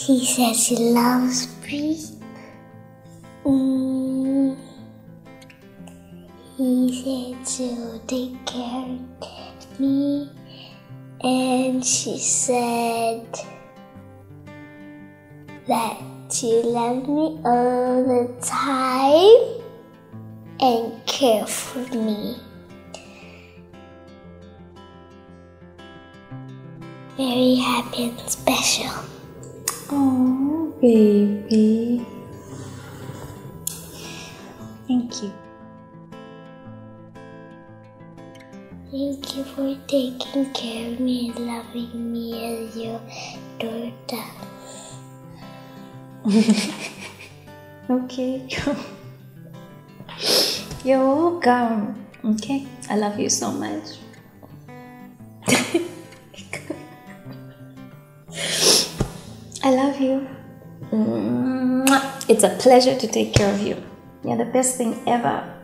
She said she loves me. Mm. He said she'll take care of me. And she said that she loves me all the time and care for me. Very happy and special. Oh, baby. Thank you. Thank you for taking care of me and loving me as your daughter. Okay. You're welcome. Okay. I love you so much. I love you. It's a pleasure to take care of you. You're the best thing ever.